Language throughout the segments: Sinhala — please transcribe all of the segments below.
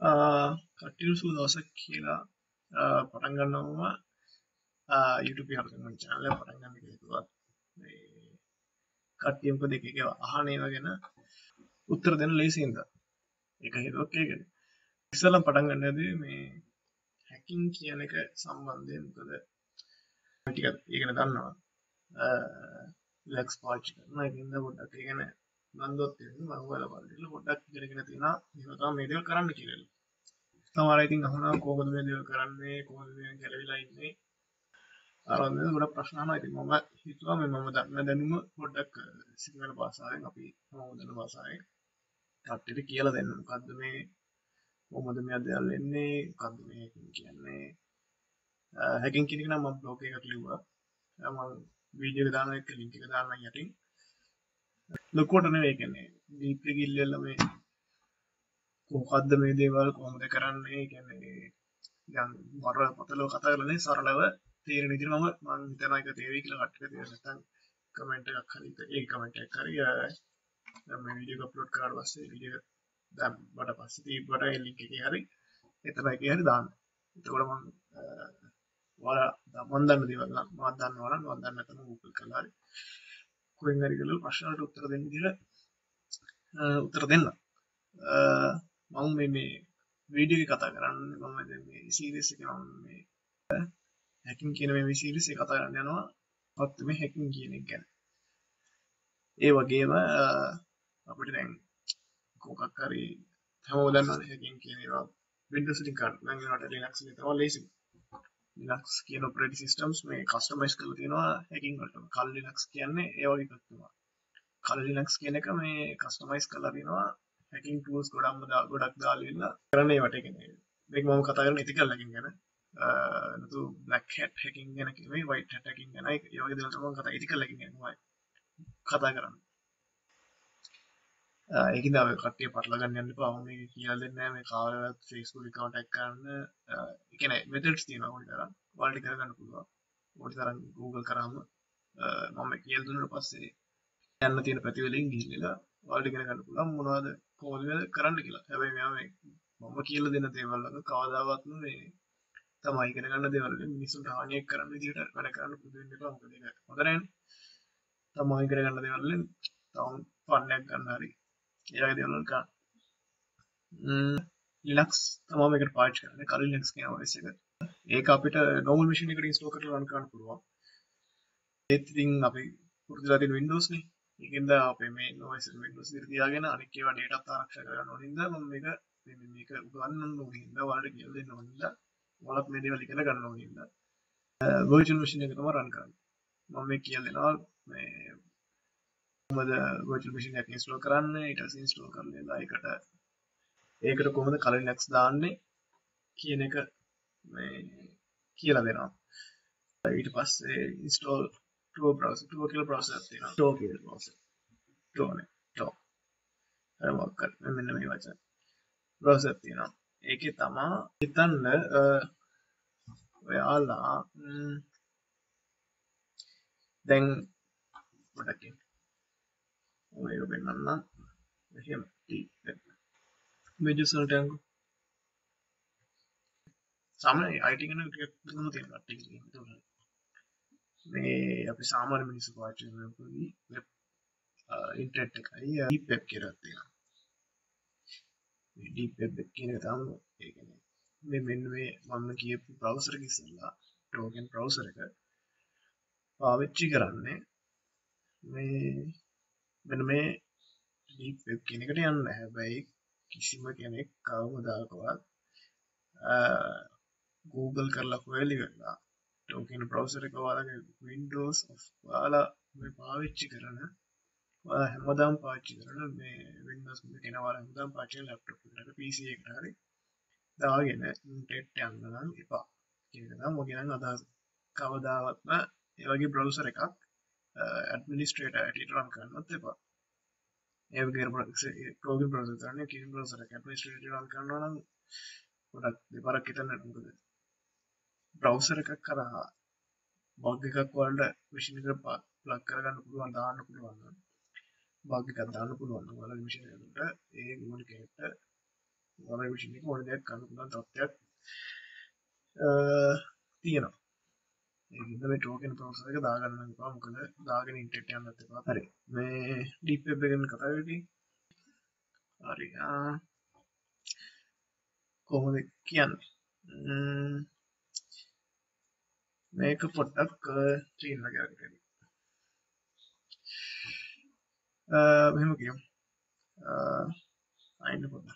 කට්ටිල් සූ දවසක් කියලා පටන්ගන්නවා YouTube හරතම චානල පටන්ගන්න හේතුවත් කට්ටියම්ක දෙක අහනේව ගැන උත්තර දෙන ලේසින්ද එක හේතුවක්කේගෙන ඉස්සලම් පටන්ගන්නද මේ හැකින් කියන එක සම්බන්ධයකද ටික ඒගෙන දන්නවා. ලෙක්ස් පාච් කරන ඉද ගොඩක් ගැන බන්දොත් මංවල පල්ල ගොඩක් කරගෙන තින නිතා මේදව කරන්න කියල. තමරයිතින් අහන කෝකද මේදව කරන්නේ කෝද කැලවිලා ඉන්නේ? අරන්න ගොඩ ප්‍රශ්නාන ඇති මම හිතුවා මේ මම දන්න දැනුම ගොඩක් සිංහල පාසායෙන් අපි මෝදන පාසාය කට්ටට කියල දෙන්න. කක්ද මේ? මොමද මේ අදයල් එන්නේ කක්ද මේ කියන්නේ? හැකින් කියෙන නම් බ්ලෝක එකක් ලිවා වීඩියෝ දාන එක ලිංක දාන්න යටින්. ලොකෝටන වේකන්නේ දීප ගිල්ලල මේ කෝකක්ද මේ දේවල් කොහොමද කරන්නේ? කියන්නේ යන් මර පොතලෝ කතා කරන්නේ සරලව තේර නිතිර මම මං හිතනක තේවී කියලා කට්ක තේරතන් කමෙන්ට් එකක් හරිත ඒ කමෙන්ට් එක හරි වීඩියෝ අප්ලෝඩ් කරාට පස්සේ වීඩියෝ දැන් මට පස්සේ තිබ්බට ඒ ලින්ක් එකේ හරි එතන එකේ හරි දාන්න. එතකොට මම ඔයාලා මන් දන්න දේවල් නම් මම දන්නවා නම් මම දන්න තැන Google කරලා හරි කොහෙන් හරි ගිහලා ප්‍රශ්නවලට උත්තර දෙන්න විදිහට උත්තර දෙන්න මම මේ මේ වීඩියෝ එක කතා කරන්නේ මම දැන් මේ සීරීස් එක මම මේ හැකින් කියන මේ සීරීස් එක කතා කරන්න යනවා. පත් මේ හැකින් කියන එක ගැන. ඒ වගේම අපිට දැන් කොකක් හරි හැමෝම දන්නවනේ හැකින් කියන ඒවා. Windows වලින් කරන්න නම් ඒවට Linux එකේ තමයි ලේසි Linux කියන operating systems මේ customize කරලා තියෙනවා hacking වලට. කල් Linux කියන්නේ ඒ වගේ එකක් තමයි. කල් Linux කියන එක මේ customize කරලා තියෙනවා hacking tools ගොඩක්ම ගොඩක් දාලා ඉන්න කරන ඒවට කියන්නේ. මේක මම කතා කරන්නේ ethical hacking ගැන. නතු black hat hacking ගැන නෙවෙයි white hat hacking ගැන. ඒ වගේ දේවල් තමයි කතා ethical hacking ගැන තමයි කතා කරන්නේ. ඒකද ඔය කට්ටිය පටල ගන්න යන්න එපා. මම මේක කියලා දෙන්නේ නැහැ මේ කාවලවත් Facebook account එකක් ගන්න. ඒ කියන්නේ methods තියෙනවා ඕනි තරම්. ඔයාලට කරගන්න පුළුවන්. ඕනි තරම් Google කරාම මම කියලා දුන්නාට පස්සේ යන්න තියෙන ප්‍රතිවලින් ගිහිල්ලා ඔයාලට ඉගෙන ගන්න පුළුවන් මොනවද කොහොමද කරන්න කියලා. හැබැයි මෙයා මේ මම කියලා දෙන දේවල් වල කවදාවත් මේ තමයි ඉගෙන ගන්න දේවල් වලින් මිනිස්සුන්ට හානියක් කරන්න විදිහට වැඩ කරන්න පුදු වෙන්න එපා. මොකද ඒක හොඳ නැහැ. තමයි ඉගෙන ගන්න දේවල් වලින් තවම ෆන්නයක් ගන්න හරි ඒගේ දේවල් ගන්න. Linux තමයි මේකට පාවිච්චි කරන්නේ. කලින් Linux කියන OS එක. ඒක අපිට normal machine එකට install කරලා run කරන්න පුළුවන්. ඒත් ඉතින් අපි පුරුදුලා තියෙන Windows නේ. ඒකෙන්ද අපේ මේ OS එක Windows එකට තියාගෙන අනික් ඒවා data ආරක්ෂා කරගන්න ඕන හින්දා මම මේක මේ මේක උගන්වන්න ඕන හින්දා ඔයාලට කියලා දෙන්න ඕන හින්දා ඔයාලත් මේ දේවල් ඉගෙන ගන්න ඕන හින්දා virtual machine එක තමයි run කරන්නේ. මම මේ කියලා දෙනවා virtual machine එක install කරන්නේ? ඊට පස්සේ install කරලා ඒකට ඒකට කොහොමද color Linux දාන්නේ කියන එක මේ කියලා දෙනවා. ඊට පස්සේ browser Tor කියලා browser එකක් තියෙනවා. Tor කියලා browser. Tor නේ Tor අර මොකක් කරන්නේ මෙන්න මේ වචන. තියෙනවා. ඒකේ තමා හිතන්න ඔයාලා දැන් පොඩක් මේක පෙන්වන්න එහෙම මේජස් වලට යන්කෝ සාමාන්‍ය IT ගැන ටිකක් දුන්න තියෙනවා ටික මේ අපි සාමාන්‍ය මිනිස්සු වෙබ් ඉන්ටර්නෙට් එකයි මේ ඩීප් වෙබ් කියන එක තමයි ඒ කියන්නේ මේ මෙන්න මේ මම කියපු බ්‍රවුසර් එක ඉස්සෙල්ලා ටෝකන් බ්‍රවුසර් එක පාවිච්චි කරන්නේ මේ මෙන්න මේ ඩීප් වෙබ් කියන එකට යන්න. හැබැයි කිසිම කෙනෙක් කවමදාකවත් Google කරලා හොයලා ඉවරලා ටෝකන් බ්‍රවුසර් එක ඔයාලගේ Windows ඔයාලා මේ පාවිච්චි කරන ඔයාලා හැමදාම පාවිච්චි කරන මේ Windows එක කියන ඔයාලා හැමදාම පාවිච්චි කරන laptop එකට PC එකට හරි දාගෙන ඉන්ටර්නෙට් යන්න නම් එපා. කියන එක තමයි මගේ නම් අදහස. කවදාවත්ම ඒ වගේ බ්‍රවුසර් එකක් ඇඩමිනිස්ට්‍රේටර් හැටියට රන් කරන්නත් එපා. ඒ වගේ ප්‍රෝග්‍රෑම් බ්‍රවුසර් කරන්නේ කීම් බ්‍රවුසර් එක ඇඩමිනිස්ට්‍රේටර් රන් කරනවා නම් ගොඩක් දෙපාරක් හිතන්න මොකද බ්‍රවුසර් එකක් කරා බග් එකක් වලට මැෂින් එකට ප්ලග් කරගන්න පුළුවන් දාන්න පුළුවන් බග් එකක් දාන්න පුළුවන් ඔයාලගේ මැෂින් එකට ඒ ඕන කෙනෙක්ට වන විෂණ ඕන දෙයක් කන්නපුලන් තත්ත්යක් තියෙනවා. ඒම ටෝකෙන් පවස එක දාගන්න පා මොකද දාගෙන ඉන්ටෙට යන්නත් එපා. හරි. මේ ඩීප්ගෙන කතාවට හරි. කොහොද කියන්න? මේක පොට්ටක් චීන් වගේකරී මෙහෙම කියම්. අයින්න පොට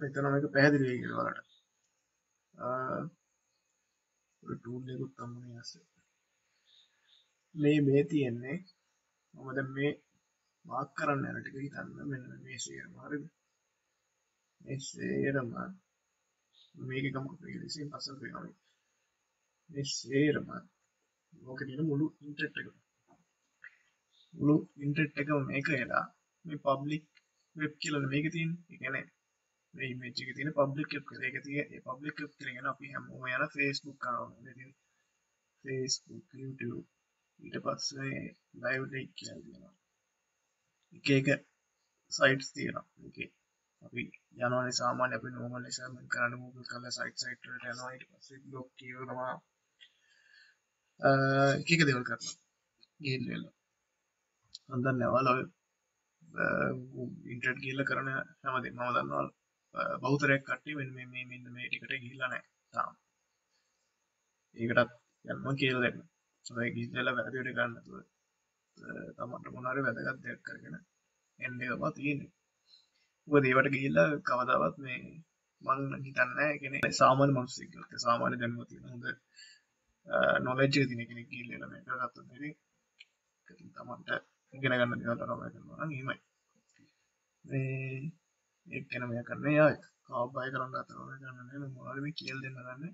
මෙතන මේක පැහැදිලි වලට ටූල්ලෙකුත් තම්මන ඇස මේ මේ තියෙන්නේ මොමද මේ වාක් කරන්න ඇනටික හිතන්න මෙන්න මේ සේරම හරිද මේ සේරම මේක කමක පිරිසින් පසල් පේනම මේ සේරම ලෝක තියෙන මුළු ඉන්ටෙට් එක මුළු ඉන්ටෙට් එක මේක එලා මේ පබ්ලික් වෙබ් කියලන මේක තින් එකන මේචක තින පබ්ලික් එක. තිය පබ්ලික් කරගෙන අපි හැමෝම යන ෆේස්බුක් කරන ෆේස්බුක් YouTube ඊට පස්සේ ලයිව් ලෙක් කියල් දෙනවා එක එක සයිට්ස් තියෙනවා. එක අපි යනවන සාමාන්‍ය අපි නෝම ලෙසම කරන්න මුගල් කල සයිට් සයිට්ට යනවා. ඊට පස්සේ බ්ලොග් කියවනවා. එකක දෙවල් කරන ගේල්ල අන්දන්න නැවල ඉන්ට්‍රට් කියල්ල කරන හැමදේ මව දන්නවල් බෞතරයක් කට්ටි මෙ මේ මෙන්න මේ ටිකට ගිල්ලනෑ තාම. ඒකටත් යන්න කියල දෙන්න. සොයි ගිල්ල වැදට ගන්නතුව තමට මොනාර වැදගත් දෙයක් කරගෙන එන්ඩවා තියෙන උව දේවට ගිල්ල කවදාවත් මේ මං හිතන්න කෙන සාමාන මනුසිකත සාමාන්‍ය දැන්ව තියෙන හොඳ නොලෙජ්ජ තින කෙනෙ ගිල්ලම ගත්ත දෙන තමන්ට ඉගෙන ගන්න දෙවල රම කරනවා හිමයි එක්කෙන මේ කරන්න. ය කවබය කරන්න අතරම කරන්න මොනරම කියල් දෙන්න ගන්න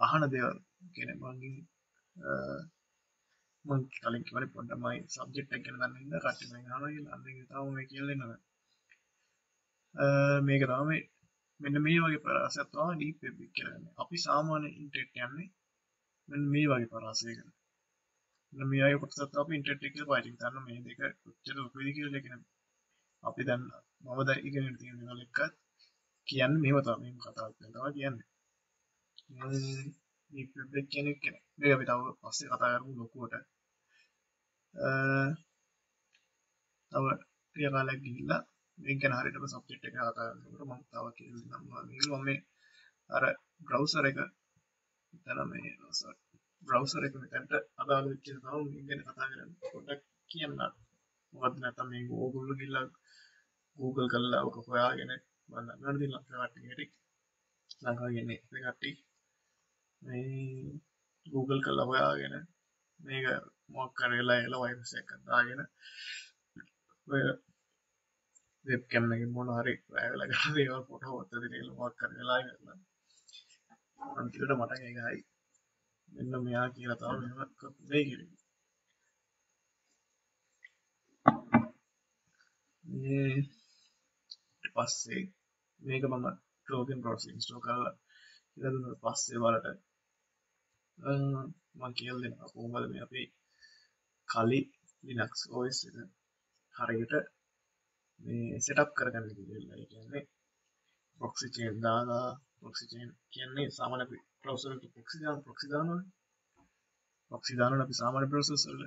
අහන දේවල්. කෙන මගින් මං කලින් කිවන පොඩ්ඩමයි සබ්ජෙක්් එක ගන්නන්න කටම නානගේ අන්න තම කියල් දෙන්නව මේක තාම මෙන්න මේ වගේ පරාසත්වා ඩී පෙබි කරන්න අපි සාමාන්‍ය ඉන්ටෙට් යන්නේ මෙ මේ වගේ පරාසය කරන මේ අය කොටසත් අප ඉන්ටෙට් එක පයිටි තන්න මේ දෙක ච්චර උපදි කියල ලෙකෙන අපි දන්න මම ද ඉගෙන තියෙන දේවල් එක්ක කියන්න මේව තමයි. කතා කරනවා කියන්නේ. මේ කෙනෙක් කෙනෙක් මේ අපි තව පස්සේ කතා කරමු ලොකුවට. තව ටික කාලයක් ගිහිල්ලා මේක ගැන හරියටම සබ්ජෙක්ට් එක කතා කරනකොට මම තව කියන්නම් මම මේ අර බ්‍රවුසර් එක මෙතන මේ බ්‍රවුසර් එක මෙතනට අදාළ වෙච්ච තව මේක ගැන කතා කරන්න. පොඩ්ඩක් කියන්න. මොකද නැත්නම් මේ ඕගොල්ලෝ ගිහිල්ලා Google කරලා ඔක හොයාගෙන බලන්න ගන්න ඉතින් ලංකාවට කට්ටියට ලංකාවේ ඉන්නේ ඒ කට්ටිය. මේ Google කරලා හොයාගෙන මේක මොකක් කරලා එලා වයිරස් එකක් දාගෙන ඔය වෙබ් කැම් එකේ මොන හරි වැයවලා ගන්න දේවල් ෆොටෝ ඔත්ත දෙන මොකක් කරලා. කරලා අන්තිමට මට ඒක හරි මෙන්න මෙයා කියලා තමයි මෙහෙම මේ කිව්වේ. මේ පස්සේ මේක මම ටෝකන් පොසින් ස්ටෝ කරලා ඉරදුන්න පස්සේ වලට මං කියල් දෙෙන කෝමද මේ අපි කලි ලිනක්ස් ඕස් හරියට මේ සෙටප් කරගන්න කියෙල්ලා කියන්නේ පොක්සිචේන් දාලා පොක්සිචේන් කියන්නේ සාමන ප්‍රවසරට පොක්සිදාන ප්‍රක්සිදාන පොක්සිදාන අපි සාමාන ප්‍රසසල්ල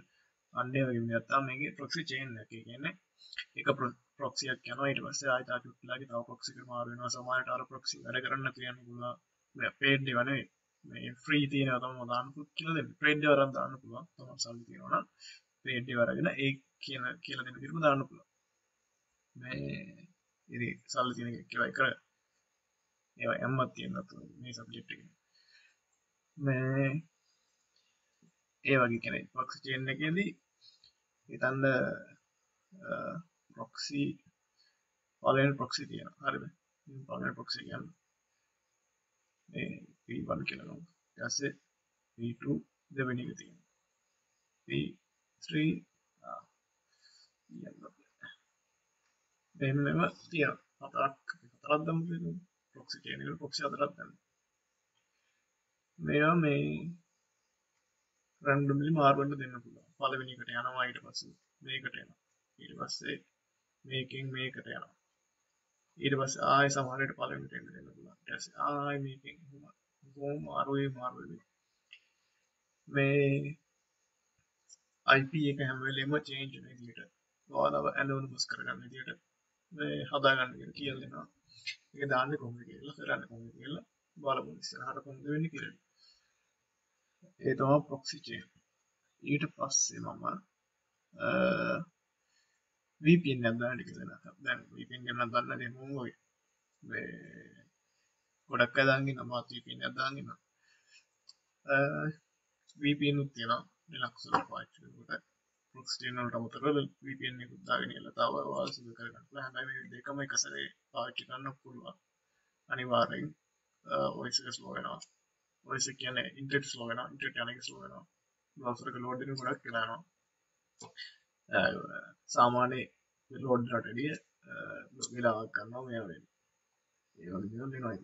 අන්නේ වගේ ඇත්තා මේගේ ප්‍රක්සි චේන් එක කියන්නේ එක ප්‍රොක්සියක් යන ඊට පස්සේ ආයත චුට්ලාගේ තව ප්‍රොක්සික මාරු වෙනවා. සමහරට අර ප්‍රොක්සි වැඩ කරන්න කියන්න පුළුවන්. පේඩ් වනේ මේ ෆ්‍රී තියෙන තම දාන්න කියලා දෙන්න. පේඩ් වරන් දාන්න පුළුවන්. තම සල්ලි තියෙනවා නම් පේඩ් වරගෙන ඒ කියන කියලා දෙන්න විදිහට දාන්න පුළුවන්. මේ ඉතින් සල්ලි තියෙන එක කියලා කර ඒවා එම්මත් තියෙනවා මේ සබ්ජෙක්ට් එකේ. මේ ඒ වගේ කෙනෙක්. ප්‍රොක්සි චේන් එකේදී හිතන්න ප්‍රොක්සි පලෙන් ප්‍රොක්සි තියෙන හරිද? පලෙන් ප්‍රොක්සි කියන්න P1 කියලනු ඇසේ P2 දෙවැනි එක තියෙන P3 එම තිය හතරක් හතරත්දම් ප්‍රොක්සි චේනක ප්‍රොක්ෂි අතරත් දන්න මෙයා මේ රැන්ඩම්ලි මාර්ගන්න දෙන්න පුළුව පලවෙනිකට යනවා ඊට පස්ස මේකට යන ඊට පස්සේ මේකින් මේකට යනවා. ඊට පස් ආය සමහරයට පලට එන්න දෙන්න පුලා ටස් ආය මේකින් හෝම මාරුවේ මාරුවේ මේ IP එක හැමවෙලෙම චේන්ජ් දිට වාදාව ඇලවන බස් කරගන්න දිට මේ හදාගන්න කියල් දෙෙනවා. එක දාන්න කොම කියලා කරන්න කොම කියලා බලපු හට කොඳ වෙන්න කියර ඒ තම ප්‍රොක්සිචේ ඊට පස්සේ මම වීපෙන් ඇදදාට කියෙන දැන් වීපෙන් ගන්න දන්න දෙමුයි ගොඩක් අදාගේ නමාත් වීපෙන් ඇදාගෙන වීපනුත් තියෙන ලක්සල පාච්චකට ප්‍රක්ස්ටනල්ට අමතර වීපෙන් දාගෙන ලතාව වාසිද කරගන්න හැබයි දෙකම එකසරේ පාච්චි කන්න පුළුවන්. අනිවාරෙන් ඔයිසක ස්ලෝගෙනවා ඔයිස කියන ඉන්ටෙට් ස්ලෝගෙන ඉට යනක ස්ලෝගෙන බවසරක ලෝඩින ගොඩක් කියලානවා සාමානය ලෝඩ්රටඩිය වෙලාවක් කරන්නවා මෙයාවෙන් ඒ නොයි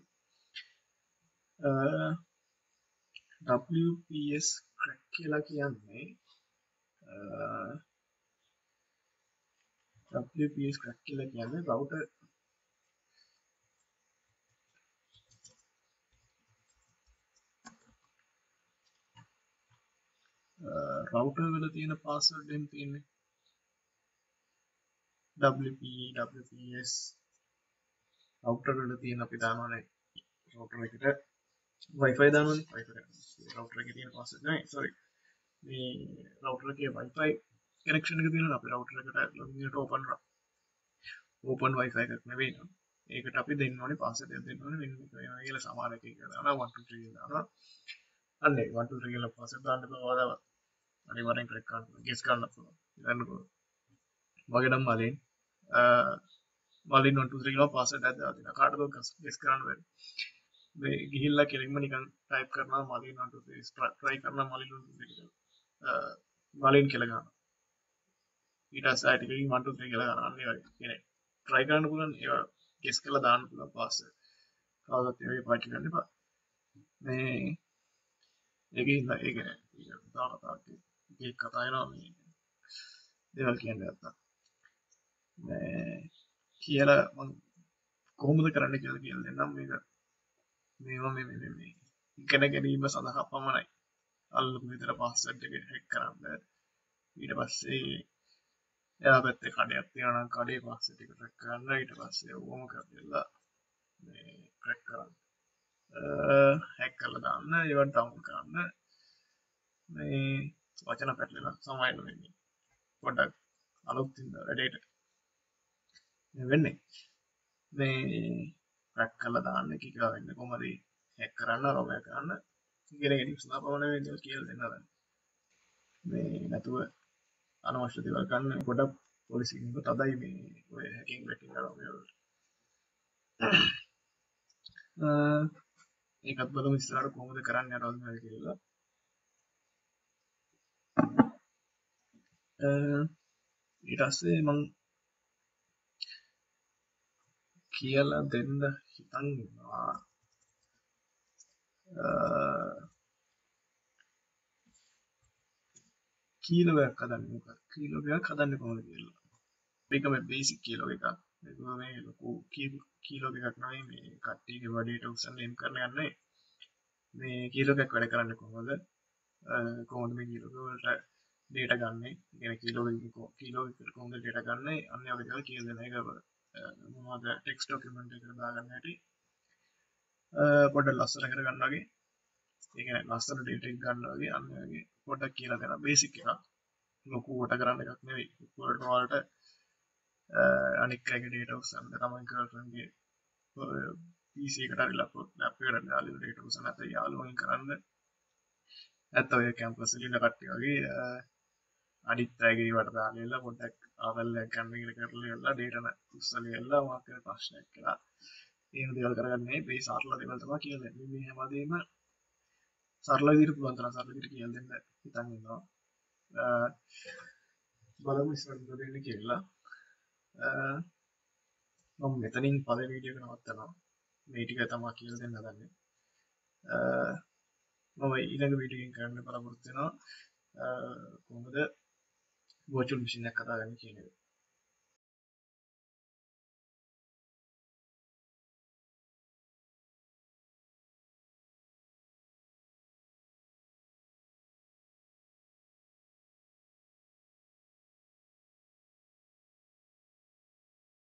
WPS ක්‍රැක් කියලා කියන්නේ WPS ක්‍රැක් කියලා කියන්නේ රවුටර් රවුටර් වල තියෙන පාස්වර්ඩ් එකෙන් තියෙන්නේ? WP WPS රවුටර් වල තියෙන අපි දානවනේ රවුටර් එකට. වයිෆයි දානවනේ? වයිෆයි රවුටර් එකේ තියෙන පාස්වර්ඩ් නෑ? සෝරි මේ රවුටර් එකේ වයිෆයි කනෙක්ෂන් එක තියෙනවා අපි රවුටර් එකට ලොගින් එකට ඕපන් ඕපන් වයිෆයි එකක් නෙවෙයි නේද? ඒකට අපි දෙන්න ඕනේ පාස්වර්ඩ් එක දෙන්න ඕනේ මෙන්න මේක කියලා සමාන එකක් දානවා. 1 2 3 දානවා. අන්න 1 2 3 කියලා පාස්වර්ඩ් දාන්න පුළුවන් අනිවාරෙන් ක්‍රෙක් ගෙස් කරන්න ගන්නක වගේනම් මලින්. මලින් නොට ්‍රීලා පාස ඇද දින කාටද ගෙස් කරන්න ගිහිල්ල කෙරෙක්ම නිකන් ටයිප් කරන මලි නොට ට්‍රයි කරන මලි මලින් කෙළගන්න ඊට සයිටක මට ්‍රී කියල ගන්න කියෙන ට්‍රයි කරන්න පුලන් ඒ ගෙස් කළ දාන්න පුල පාස කවදත් ඒ පාචි ගන්න පා මේ ඒක ඒක දාතාගේ ඒ කතායනවා මේ දෙවල් කියන්න ගත්තා කියලා කොහොමද කරන්න කියල කියල දෙන්නම් මේක මේවා මේ ඉගෙන ගැනීම සඳහා පමණයි අල්ලපු විතර පස්සට හැක් කරන්න ඊට පස්සේ එයා පැත්තේ කඩයක් තියෙන කඩේ පස්ස ටික ට්‍රැක් කරන්න ඊට පස්සේ ඕම කරලා ක්‍රැක් කරන්න හැක් කරලා දාන්න ඒවට ටවුන් කරන්න මේ වචන පැටලලා සමයිල වෙන්නේ පොඩක් අලුත්තින්ද වැඩේට වෙන්නේ. මේ රැක් කල දාන්න කික වෙන්න කොමරි හැක් කරන්න රෝමය කරන්න ගෙන සනා පවන වෙද කියල් දෙන්නද මේ නැතුව අනවශ්‍ය දෙවල් කන්න ගොඩක් පොලිසික තදයි මේ හැකින් වැටි රෝමයට ඒකත් බල විස්තරට කොමද කරන්න රෝම කියලා. ඊටස්සේ මං කියලා දෙන්න හිතන්නවා. කීලවයක් කදන්න කීලෝගයක් කදන්න කොම කියලා. එකම බේසික් කියලෝ එක මේ ලොකු කීලෝ එකක් නයි මේ කට්ටිගේ වඩට උත්සන් එම් කරන යන්නේ මේ කීලෝකක් වැඩ කරන්න කොහොද කොහොඳ මේ කීලෝකවලට ඩේට ගන්න. ගෙන කිලෝ කිලෝ කොන්ද ඩේට ගන්න? අන්න අවදල් කියදන එක මොද ටෙක්ස් ඩොකමෙන්ට් එක දාගන්න හැට. පොඩ ලස්සන කර ගන්නගේ ඒ ලස්සන ඩේට ගන්නගේ අන්නගේ පොඩක් කියලා දෙන බේසික් එක ලොකු ට කරන්න එකක් නෙවෙයි. පොටවාලට අනික්කගේ ඩේට උසන්ද තමන් කරගේ පිසිකට ලප ලැපට යාලු ඩේට උසන ඇත යාලුවන් කරන්න. ඇත්ත ඔය කැම්පසිලින කට්ටි වගේ අඩිත්තෑගේ වටදාලලා පොඩක් අවල්ල කැම්මිල කරලලා ඩේටන උස්සල එල්ලා වාක ප්‍රශ්නයක් කියලා ඒ දෙවල් කරගන්නේ පේ සාරල දෙවල්තම කියල හැමදීම සරල විර පුළන්තර සරලට කියල් දෙන්න හිතන්නවා බලමු ඉස්වරදන්න කියලා. මම මෙතනින් පද වීඩියක නවත්තනවා. මේටික තමා කියල් දෙන්න දන්න මම ඊළඟ වීඩියෙන් කරන්න පරපුරත්වෙනවා කොහොමද වෝචුල් මිසිනයක් කතා ගන්න කියනව